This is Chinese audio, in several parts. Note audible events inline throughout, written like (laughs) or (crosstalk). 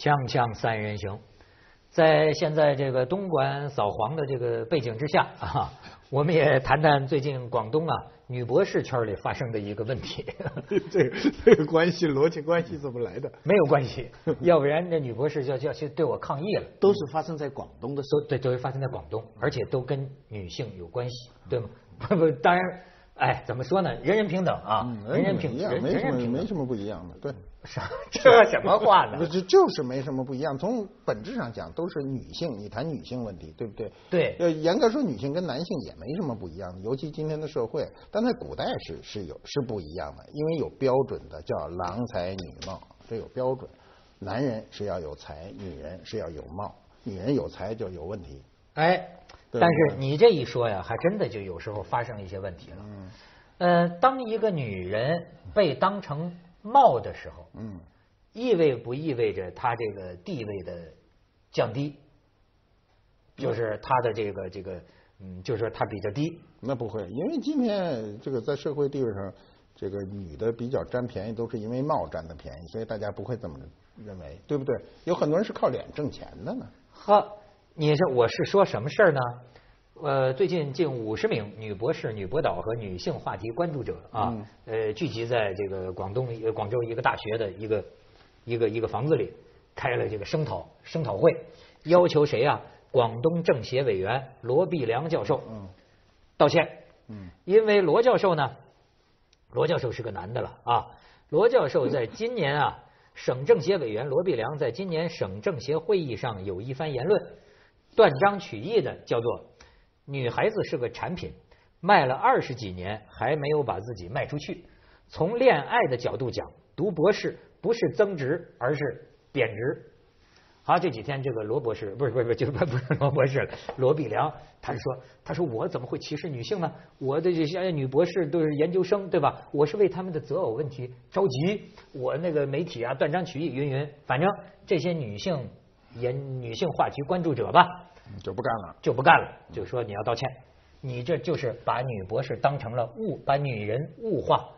锵锵三人行，在现在这个东莞扫黄的这个背景之下啊，我们也谈谈最近广东啊女博士圈里发生的一个问题。(laughs) 这个这个关系逻辑关系怎么来的？没有关系，(laughs) 要不然这女博士就就要去对我抗议了。都是发生在广东的事，都对，都是发生在广东，而且都跟女性有关系，对吗？不 (laughs) 不，当然，哎，怎么说呢？人人平等啊，人人平，一样，人没什么人人平等没什么不一样的，对。啥？这什么话呢？不是，就是没什么不一样。从本质上讲，都是女性。你谈女性问题，对不对？对呃，严格说，女性跟男性也没什么不一样，尤其今天的社会。但在古代是是有是不一样的，因为有标准的，叫郎才女貌，这有标准。男人是要有才，女人是要有貌。女人有才就有问题。哎，但是你这一说呀，还真的就有时候发生一些问题了。嗯，呃，当一个女人被当成貌的时候，嗯，意味不意味着他这个地位的降低？就是他的这个这个，嗯，就是说他比较低。那不会，因为今天这个在社会地位上，这个女的比较占便宜，都是因为貌占的便宜，所以大家不会这么认为，对不对？有很多人是靠脸挣钱的呢。呵，你是我是说什么事儿呢？呃，最近近五十名女博士、女博导和女性话题关注者啊，呃，聚集在这个广东呃广州一个大学的一个一个一个房子里，开了这个声讨声讨会，要求谁啊？广东政协委员罗碧良教授嗯道歉。嗯，因为罗教授呢，罗教授是个男的了啊。罗教授在今年啊，省政协委员罗碧良在今年省政协会议上有一番言论，断章取义的叫做“女孩子是个产品，卖了二十几年还没有把自己卖出去”。从恋爱的角度讲，读博士不是增值，而是贬值。好，这几天这个罗博士不是不是不是就不是罗博士了，罗碧良，他是说，他说我怎么会歧视女性呢？我的这些女博士都是研究生，对吧？我是为他们的择偶问题着急，我那个媒体啊断章取义云云，反正这些女性研女性话题关注者吧，就不干了。就不干了，就说你要道歉，你这就是把女博士当成了物，把女人物化，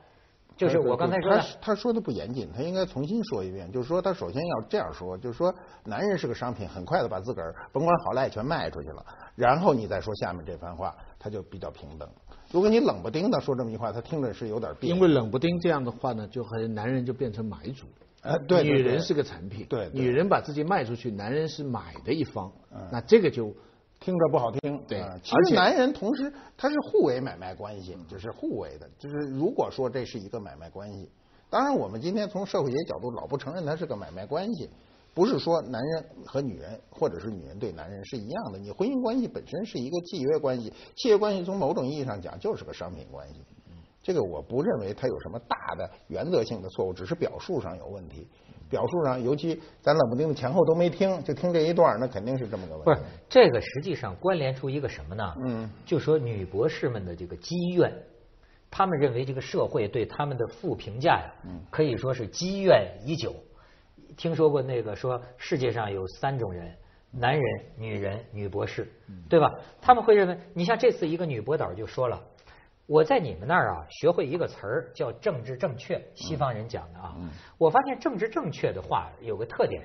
就是我刚才说的他，他说的不严谨，他应该重新说一遍。就是说，他首先要这样说，就是说，男人是个商品，很快的把自个儿甭管好赖全卖出去了，然后你再说下面这番话，他就比较平等。如果你冷不丁的说这么一句话，他听着是有点别扭。因为冷不丁这样的话呢，就和男人就变成买主。呃对女人是个产品，对对女人把自己卖出去，男人是买的一方，嗯那这个就听着不好听。对啊其实男人同时他是互为买卖关系，就是互为的。就是如果说这是一个买卖关系，当然我们今天从社会学角度老不承认它是个买卖关系，不是说男人和女人或者是女人对男人是一样的。你婚姻关系本身是一个契约关系，契约关系从某种意义上讲就是个商品关系。这个我不认为它有什么大的原则性的错误，只是表述上有问题。表述上，尤其咱冷不丁的前后都没听，就听这一段，那肯定是这么个问题。不是这个，实际上关联出一个什么呢？嗯，就说女博士们的这个积怨，他们认为这个社会对他们的负评价呀，嗯可以说是积怨已久。听说过那个说世界上有三种人：男人、女人、女博士，对吧？他们会认为，你像这次一个女博导就说了。我在你们那儿啊，学会一个词儿叫政治正确，西方人讲的啊。我发现政治正确的话有个特点，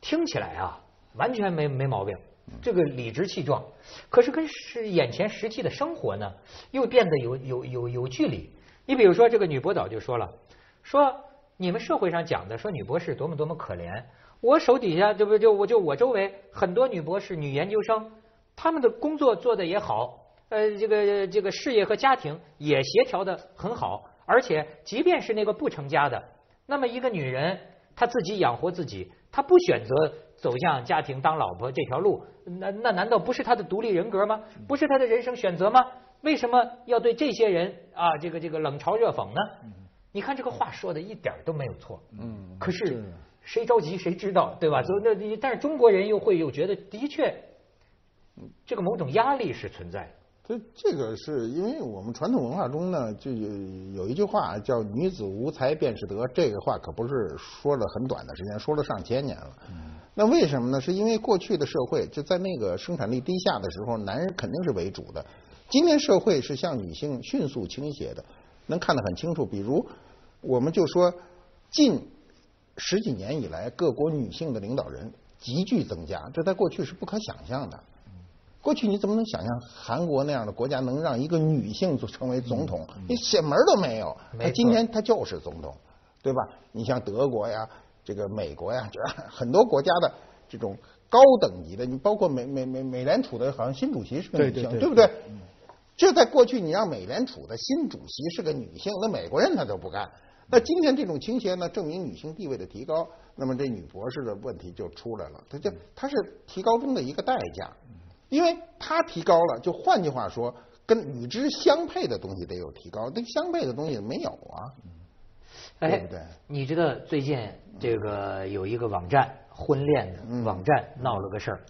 听起来啊完全没没毛病，这个理直气壮。可是跟是眼前实际的生活呢，又变得有有有有距离。你比如说，这个女博导就说了，说你们社会上讲的说女博士多么多么可怜，我手底下这不就我就我周围很多女博士、女研究生，她们的工作做得也好。呃，这个这个事业和家庭也协调的很好，而且即便是那个不成家的，那么一个女人她自己养活自己，她不选择走向家庭当老婆这条路，那那难道不是她的独立人格吗？不是她的人生选择吗？为什么要对这些人啊这个这个冷嘲热讽呢？你看这个话说的一点都没有错，嗯可是谁着急谁知道，对吧？所以那你但是中国人又会又觉得的确，这个某种压力是存在的。这这个是因为我们传统文化中呢，就有有一句话叫“女子无才便是德”，这个话可不是说了很短的时间，说了上千年了。那为什么呢？是因为过去的社会就在那个生产力低下的时候，男人肯定是为主的。今天社会是向女性迅速倾斜的，能看得很清楚。比如，我们就说近十几年以来各国女性的领导人急剧增加，这在过去是不可想象的。过去你怎么能想象韩国那样的国家能让一个女性就成为总统？你显门都没有。没错那今天她就是总统，对吧？你像德国呀，这个美国呀，这很多国家的这种高等级的，你包括美美美美联储的，好像新主席是个女性，对不对？这在过去，你让美联储的新主席是个女性，那美国人他都不干。那今天这种倾斜呢，证明女性地位的提高，那么这女博士的问题就出来了，它就它是提高中的一个代价，因为它提高了，就换句话说，跟与之相配的东西得有提高，那相配的东西没有啊。哎，对不对你知道最近这个有一个网站婚恋的嗯网站闹了个事儿，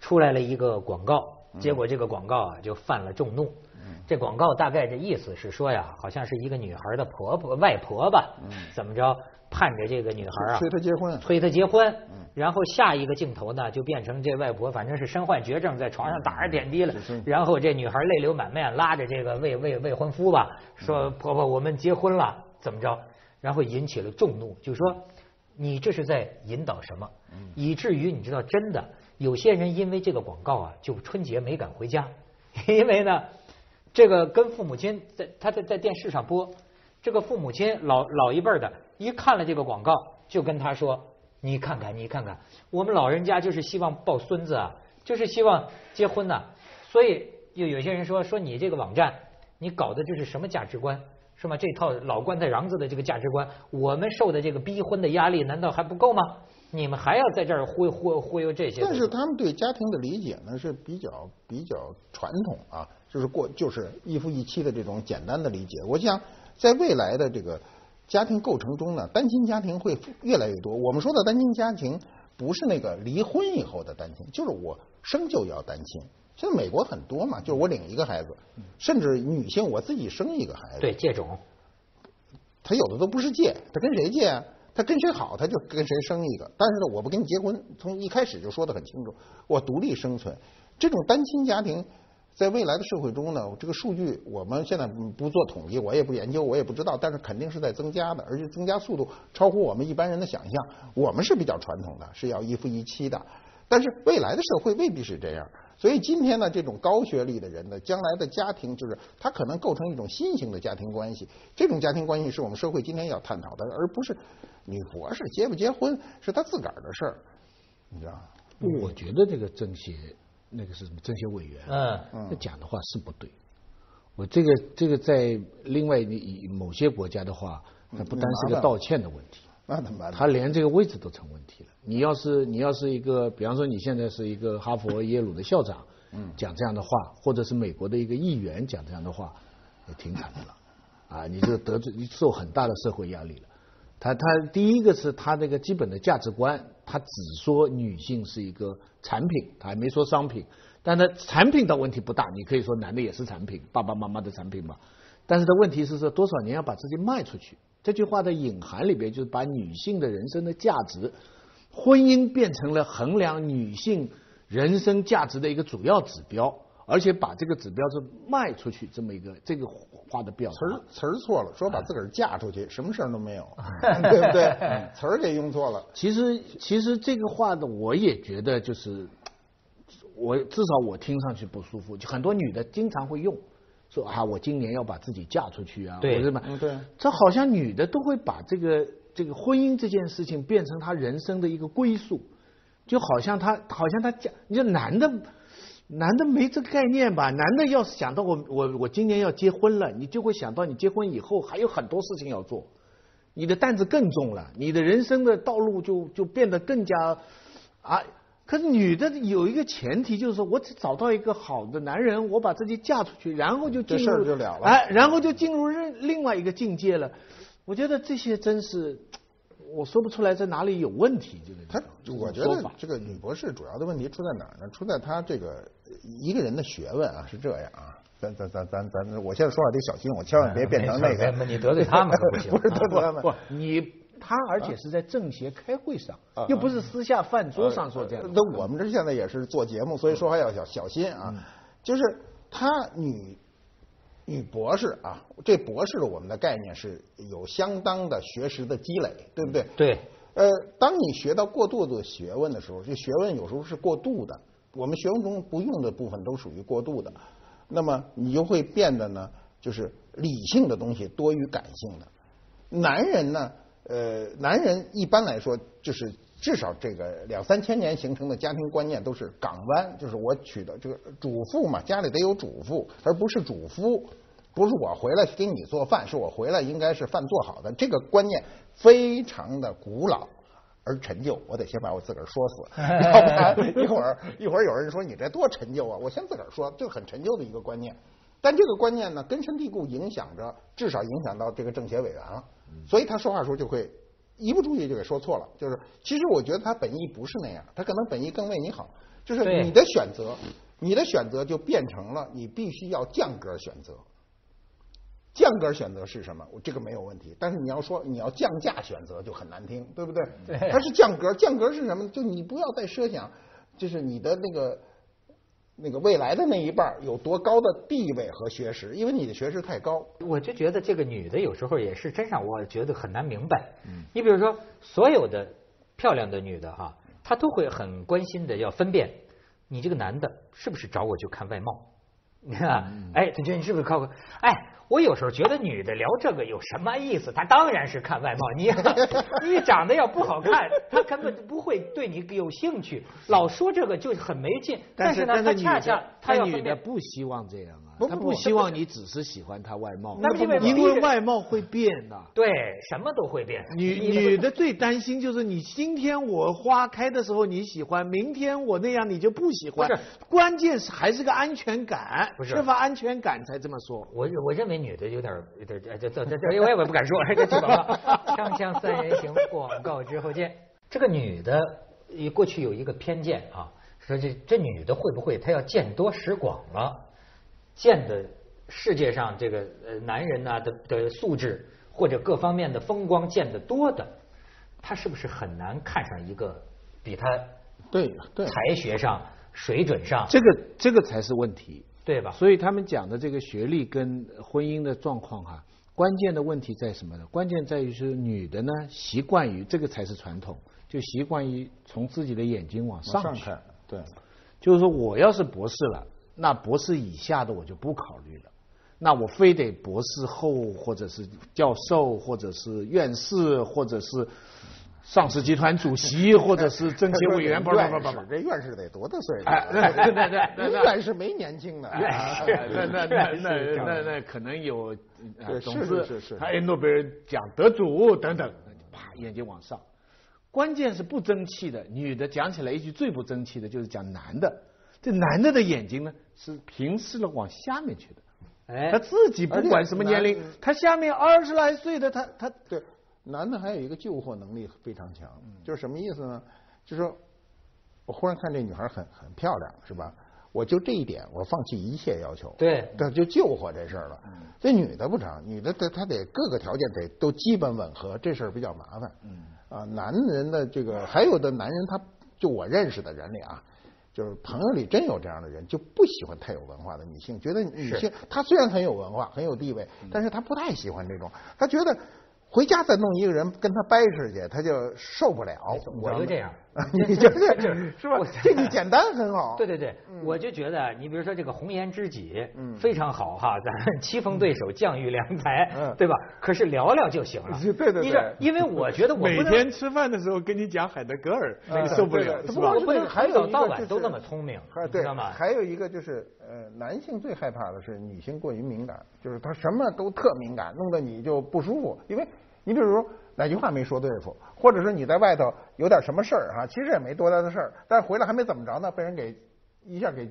出来了一个广告，结果这个广告啊就犯了众怒。嗯这广告大概这意思是说呀，好像是一个女孩的婆婆、外婆吧，怎么着盼着这个女孩啊催她结婚催她结婚。然后下一个镜头呢，就变成这外婆反正是身患绝症，在床上打着点滴了。然后这女孩泪流满面，拉着这个未未未婚夫吧，说婆婆我们结婚了，怎么着？然后引起了众怒，就说你这是在引导什么？以至于你知道，真的有些人因为这个广告啊，就春节没敢回家，(laughs) 因为呢，这个跟父母亲在他在在电视上播，这个父母亲老老一辈儿的，一看了这个广告，就跟他说：“你看看，你看看，我们老人家就是希望抱孙子啊，就是希望结婚呐、所以有有些人说说你这个网站，你搞的这是什么价值观？是吗？这套老棺材瓤子的这个价值观，我们受的这个逼婚的压力难道还不够吗？你们还要在这儿忽悠忽悠忽悠这些？但是他们对家庭的理解呢是比较比较传统啊，就是过就是一夫一妻的这种简单的理解。我想在未来的这个家庭构成中呢，单亲家庭会越来越多。我们说的单亲家庭不是那个离婚以后的单亲，就是我生就要单亲。现在美国很多嘛，就是我领一个孩子，甚至女性我自己生一个孩子。对借种，他有的都不是借，他跟谁借啊？他跟谁好，他就跟谁生一个。但是呢，我不跟你结婚，从一开始就说的很清楚，我独立生存。这种单亲家庭，在未来的社会中呢，这个数据我们现在不做统计，我也不研究，我也不知道，但是肯定是在增加的，而且增加速度超乎我们一般人的想象。我们是比较传统的，是要一夫一妻的，但是未来的社会未必是这样。所以今天呢，这种高学历的人呢，将来的家庭就是他可能构成一种新型的家庭关系。这种家庭关系是我们社会今天要探讨的，而不是女博士结不结婚是他自个儿的事儿，你知道吗？我觉得这个政协那个是什么政协委员，嗯这讲的话是不对。我这个这个在另外一某些国家的话，它不单是个道歉的问题，那怎么办？他连这个位置都成问题了。你要是你要是一个，比方说你现在是一个哈佛、耶鲁的校长，嗯，讲这样的话，或者是美国的一个议员讲这样的话，也挺惨的了，啊，你就得罪，你受很大的社会压力了。他他第一个是他那个基本的价值观，他只说女性是一个产品，他还没说商品。但他产品的问题不大，你可以说男的也是产品，爸爸妈妈的产品嘛。但是的问题是说多少年要把自己卖出去。这句话的隐含里边就是把女性的人生的价值，婚姻变成了衡量女性人生价值的一个主要指标，而且把这个指标是卖出去这么一个这个话的表达。词儿词儿错了，说把自个儿嫁出去，什么事儿都没有，(laughs) 对不对？(laughs) 词儿给用错了。其实其实这个话的，我也觉得就是，我至少我听上去不舒服。就很多女的经常会用，说啊，我今年要把自己嫁出去啊，对或者什么嗯对这好像女的都会把这个这个婚姻这件事情变成她人生的一个归宿，就好像她好像她嫁，你说男的。男的没这个概念吧？男的要是想到我我我今年要结婚了，你就会想到你结婚以后还有很多事情要做，你的担子更重了，你的人生的道路就就变得更加啊。可是女的有一个前提，就是说我只找到一个好的男人，我把自己嫁出去，然后就进入这事儿就了了哎，然后就进入另另外一个境界了。我觉得这些真是我说不出来在哪里有问题，这个他我觉得这个女博士主要的问题出在哪儿呢？出在她这个一个人的学问啊，是这样啊。咱咱咱咱咱，我现在说话得小心，我千万别变成那个。你得罪他们可不行 (laughs) 不是得罪他们。不，你他而且是在政协开会上啊，又不是私下饭桌上说这样。那我们这现在也是做节目，所以说话要小小心啊。就是她女女博士啊，这博士我们的概念是有相当的学识的积累，对不对？对，呃，当你学到过度的学问的时候，这学问有时候是过度的。我们学问中不用的部分都属于过度的，那么你就会变得呢，就是理性的东西多于感性的。男人呢，呃，男人一般来说就是至少这个两三千年形成的家庭观念都是港湾，就是我娶的这个主妇嘛，家里得有主妇，而不是主夫。不是我回来给你做饭，是我回来应该是饭做好的。这个观念非常的古老而陈旧，我得先把我自个儿说死，要不然一会儿一会儿有人说你这多陈旧啊！我先自个儿说，就很陈旧的一个观念。但这个观念呢，根深蒂固，影响着，至少影响到这个政协委员了。所以他说话时候就会一不注意就给说错了。就是其实我觉得他本意不是那样，他可能本意更为你好。就是你的选择，你的选择就变成了你必须要降格选择。降格选择是什么？我这个没有问题，但是你要说你要降价选择就很难听，对不对？对。它是降格，降格是什么？就你不要再设想，就是你的那个那个未来的那一半有多高的地位和学识，因为你的学识太高。我就觉得这个女的有时候也是真让我觉得很难明白。嗯。你比如说，所有的漂亮的女的哈，她都会很关心的要分辨你这个男的是不是找我就看外貌，你看，哎，他觉得你是不是靠？哎。我有时候觉得女的聊这个有什么意思？她当然是看外貌。你 (laughs) 你长得要不好看，她根本不会对你有兴趣。老说这个就很没劲。但是呢，她恰恰她女的不希望这样啊，她不希望你只是喜欢他外貌。那因为因为外貌会变的。对，什么都会变。女女的最担心就是你今天我花开的时候你喜欢，明天我那样你就不喜欢。不是，关键是还是个安全感，不是缺乏安全感才这么说。我我认为。女的有点有点这这这这，我也不敢说，这基本上。锵锵三人行，广告之后见。这个女的，过去有一个偏见啊，说这这女的会不会她要见多识广了，见的世界上这个呃男人呐的的素质或者各方面的风光见得多的，他是不是很难看上一个比他对对才学上水准上这个这个才是问题。对吧？所以他们讲的这个学历跟婚姻的状况哈，关键的问题在什么呢？关键在于是女的呢，习惯于这个才是传统，就习惯于从自己的眼睛往上看。对，就是说我要是博士了，那博士以下的我就不考虑了，那我非得博士后或者是教授或者是院士或者是。上市集团主席或者是政协委员，不不不不，这院士得多大岁数？对对对，院士没年轻的。那那那 (laughs) 那那那可能有总之，是是是，还有诺贝尔奖得主等等，啪，眼睛往上。关键是不争气的女的，讲起来一句最不争气的就是讲男的，这男的的眼睛呢是平视了往下面去的。哎，他自己不管什么年龄，他下面二十来岁的他他对。男的还有一个救火能力非常强，就是什么意思呢？就是说我忽然看这女孩很很漂亮，是吧？我就这一点，我放弃一切要求，对，他就救火这事儿了。这女的不成，女的她她得各个条件得都基本吻合，这事儿比较麻烦。啊，男人的这个还有的男人，他就我认识的人里啊，就是朋友里真有这样的人，就不喜欢太有文化的女性，觉得女性她虽然很有文化很有地位，但是她不太喜欢这种，她觉得。回家再弄一个人跟他掰扯去，他就受不了。我就这样，(laughs) 你觉得 (laughs) 是吧？这个简单很好。(laughs) 对对对，我就觉得你比如说这个红颜知己，嗯非常好哈，咱棋逢对手，将遇良才，嗯对吧？可是聊聊就行了。对对对，因为我觉得我每天吃饭的时候跟你讲海德格尔，你受不了，是吧？不能从早到晚都那么聪明，知道吗？还有一个就是，呃，男性最害怕的是女性过于敏感，就是她什么都特敏感，弄得你就不舒服，因为。你比如说哪句话没说对付，或者是你在外头有点什么事儿哈，其实也没多大的事儿，但是回来还没怎么着呢，被人给一下给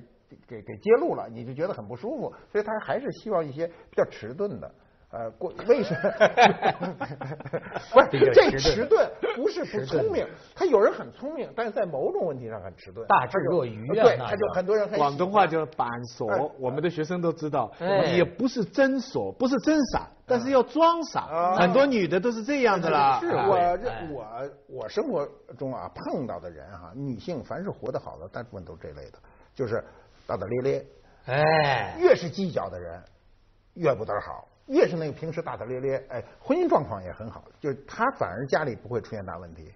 给给揭露了，你就觉得很不舒服，所以他还是希望一些比较迟钝的。呃，过为什么？(laughs) 不是这迟钝，不是不聪明。他有人很聪明，但是在某种问题上很迟钝。大智若愚啊！对，他就很多人很。广东话叫板傻，我们的学生都知道，也不是真傻，不是真傻，但是要装傻。很多女的都是这样的啦。是我我我生活中啊碰到的人哈，女性凡是活得好的，大部分都这类的，就是大大咧咧。哎，越是计较的人，越不得好。越是那个平时大大咧咧，哎，婚姻状况也很好，就是他反而家里不会出现大问题，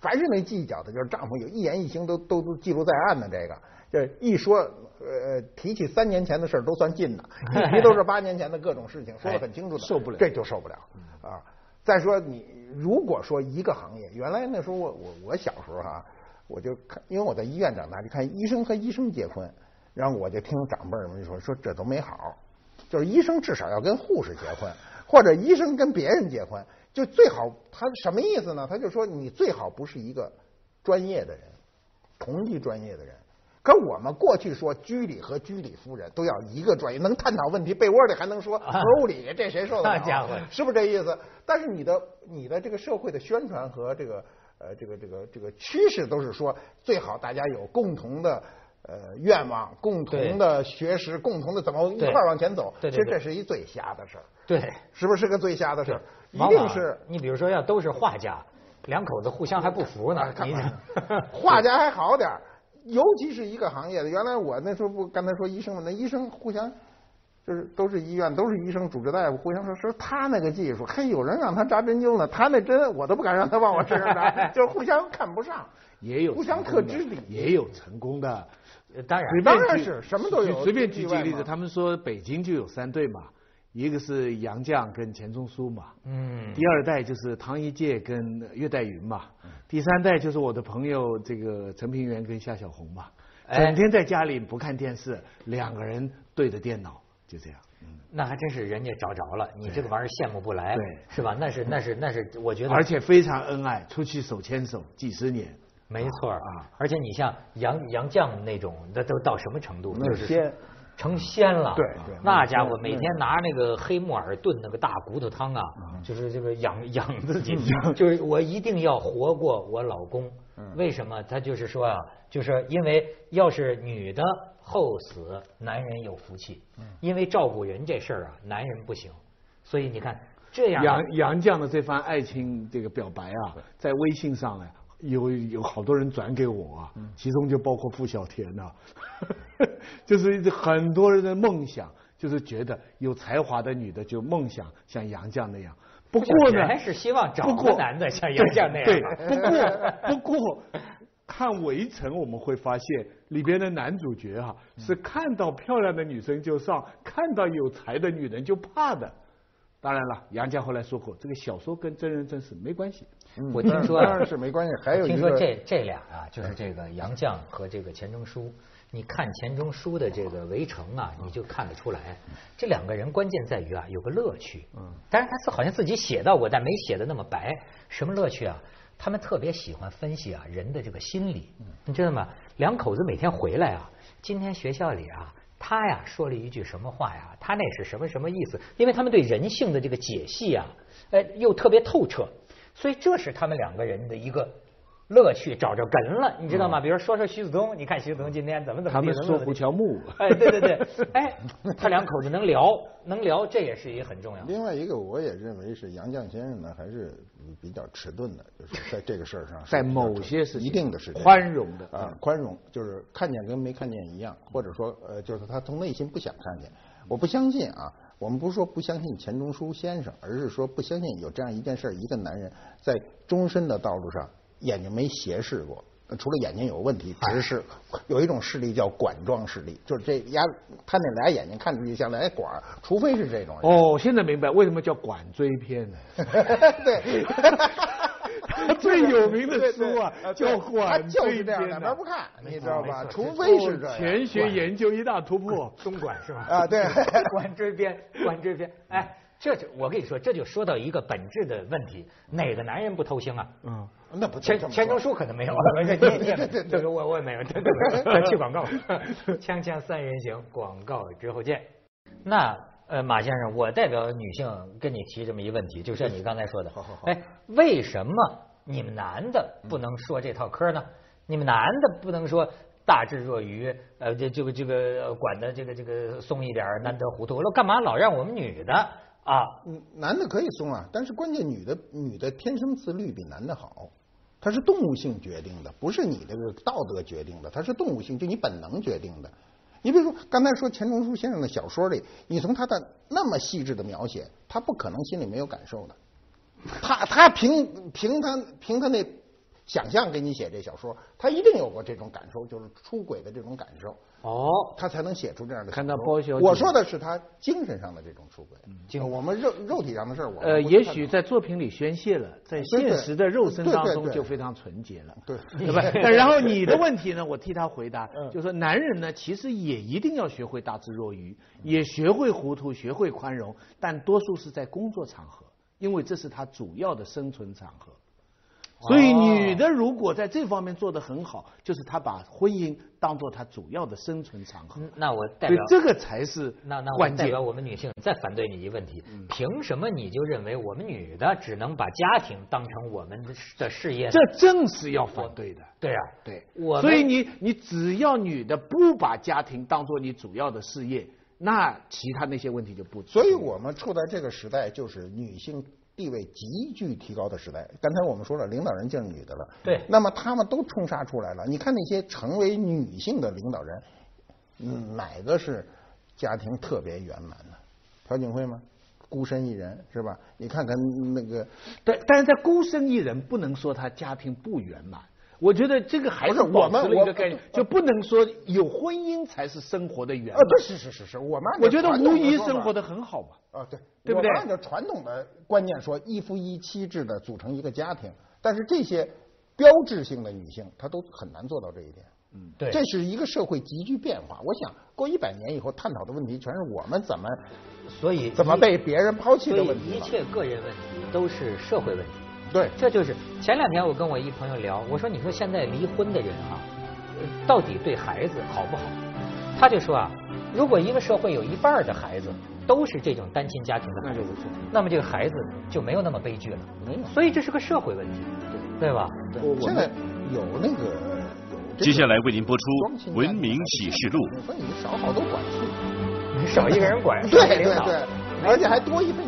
凡是那计较的，就是丈夫有一言一行都都都记录在案的。这个，这一说，呃，提起三年前的事儿都算近的，一提都是八年前的各种事情，说的很清楚的，受不了，这就受不了啊。再说你如果说一个行业，原来那时候我我我小时候哈，我就看，因为我在医院长大，就看医生和医生结婚，然后我就听长辈们说说这都没好，就是医生至少要跟护士结婚，或者医生跟别人结婚。就最好，他什么意思呢？他就说你最好不是一个专业的人，同一专业的人。可我们过去说居里和居里夫人都要一个专业，能探讨问题，被窝里还能说合理，这谁受得了？家伙，是不是这意思？但是你的你的这个社会的宣传和这个呃这个这个这个趋势都是说最好大家有共同的呃愿望，共同的学识，共同的怎么一块往前走。其实这是一最瞎的事儿。对，是不是个最瞎的事儿？一定是你比如说要都是画家，两口子互相还不服呢。(laughs) 你 (laughs) (laughs) 画家还好点尤其是一个行业的。原来我那时候不刚才说医生嘛，那医生互相就是都是医院都是医生主治大夫，互相说说他那个技术，嘿有人让他扎针灸呢，他那针我都不敢让他往我身上扎，就是互相看不上，也有互相特知理，也有成功的。当然，当然是什么都有。随便举几个例子，他们说北京就有三对嘛。一个是杨绛跟钱钟书嘛，嗯，第二代就是唐一介跟岳代云嘛，第三代就是我的朋友这个陈平原跟夏小红嘛，整天在家里不看电视，两个人对着电脑就这样，嗯，那还真是人家找着了，你这个玩意儿羡慕不来，对，是吧？那是那是那是，我觉得而且非常恩爱，出去手牵手几十年，没错啊，而且你像杨杨绛那种，那都到什么程度？就是仙。成仙了，对对，那家伙每天拿那个黑木耳炖那个大骨头汤啊，就是这个养养自己，(laughs) 就是我一定要活过我老公。为什么？他就是说啊，就是因为要是女的后死，男人有福气。因为照顾人这事儿啊，男人不行。所以你看这样，杨杨绛的这番爱情这个表白啊，在微信上呢。有有好多人转给我啊，其中就包括付小田呐，(laughs) 就是很多人的梦想，就是觉得有才华的女的就梦想像杨绛那样。不过呢，还是希望找个男的像杨绛那样。对，不过不过看《围城》，我们会发现里边的男主角哈是看到漂亮的女生就上，看到有才的女人就怕的。当然了，杨绛后来说过，这个小说跟真人真事没关系。我听说当然是没关系。还有听说这这俩啊，就是这个杨绛和这个钱钟书。你看钱钟书的这个《围城》啊，你就看得出来，这两个人关键在于啊，有个乐趣。嗯。但是他是好像自己写到过，但没写的那么白。什么乐趣啊？他们特别喜欢分析啊人的这个心理。你知道吗？两口子每天回来啊，今天学校里啊。他呀说了一句什么话呀？他那是什么什么意思？因为他们对人性的这个解析啊，哎，又特别透彻，所以这是他们两个人的一个乐趣，找着根了，你知道吗？比如说说徐子东，你看徐子东今天怎么怎么他们说胡乔木，哎，对对对，哎，他两口子能聊，(laughs) 能聊，这也是一个很重要。另外一个，我也认为是杨绛先生呢，还是。比较迟钝的，就是在这个事儿上，(laughs) 在某些事一定的事情宽容的啊，宽容就是看见跟没看见一样，或者说呃，就是他从内心不想看见。我不相信啊，我们不是说不相信钱钟书先生，而是说不相信有这样一件事儿，一个男人在终身的道路上眼睛没斜视过。除了眼睛有问题，直视有一种视力叫管状视力，就是这牙他那俩眼睛看出去像俩管，除非是这种。哦，现在明白为什么叫管锥片呢？(laughs) 对，(laughs) 最有名的书啊叫管锥片，两边不看，你知道吧？除非是这前学研究一大突破，(laughs) 东莞是吧？啊，对，管锥片，管锥片，哎。这就我跟你说，这就说到一个本质的问题：哪个男人不偷腥啊？嗯，那不钱钱钟书可能没有，(laughs) 这这这个我我也没有。对对对，去广告，锵锵三人行，广告之后见。那呃，马先生，我代表女性跟你提这么一个问题，就像你刚才说的，哎，为什么你们男的不能说这套嗑呢？你们男的不能说大智若愚，呃，这这个这个管的这个这个松一点，难得糊涂了，干嘛老让我们女的？啊，男的可以松啊，但是关键女的女的天生自律比男的好，它是动物性决定的，不是你这个道德决定的，它是动物性，就你本能决定的。你比如说刚才说钱钟书先生的小说里，你从他的那么细致的描写，他不可能心里没有感受的。他他凭凭他凭他那想象给你写这小说，他一定有过这种感受，就是出轨的这种感受，哦，他才能写出这样的。看到包小姐我说的是他精神上的这种出轨，嗯我们肉肉体上的事儿，我呃，也许在作品里宣泄了，在现实的肉身当中就非常纯洁了。对对吧？(laughs) 那然后你的问题呢？我替他回答，嗯就说男人呢，其实也一定要学会大智若愚，也学会糊涂，学会宽容，但多数是在工作场合，因为这是他主要的生存场合。所以女的如果在这方面做得很好，就是她把婚姻当做她主要的生存场合。嗯那我代表所以这个才是那那我关键代表。我们女性再反对你一个问题：嗯凭什么你就认为我们女的只能把家庭当成我们的事业？这正是要反对的。对啊，对，我所以你你只要女的不把家庭当做你主要的事业，那其他那些问题就不。所以我们处在这个时代，就是女性地位急剧提高的时代。刚才我们说了，领导人就是女的了，对那么她们都冲杀出来了。你看那些成为女性的领导人，嗯，哪个是家庭特别圆满的？朴槿惠吗？孤身一人是吧？你看看那个，但但是在孤身一人，不能说他家庭不圆满。我觉得这个还不是保我们一个概念，就不能说有婚姻才是生活的圆呃，满。对，是是是是，我们我觉得无疑生活的很好嘛。啊，对，对不对按照传统的观念说，一夫一妻制的组成一个家庭，但是这些标志性的女性，她都很难做到这一点。嗯，对，这是一个社会急剧变化。我想，过一百年以后探讨的问题，全是我们怎么所以怎么被别人抛弃的问题。一切个人问题都是社会问题。对，这就是前两天我跟我一朋友聊，我说你说现在离婚的人啊，呃到底对孩子好不好？他就说啊，如果一个社会有一半的孩子都是这种单亲家庭的孩子那么这个孩子就没有那么悲剧了。没有。所以这是个社会问题，对吧？我我现在有那个有接下来为您播出《文明启示录》。你说你少好多管束，你少一个人管，(laughs) 对领导。对对，而且还多一份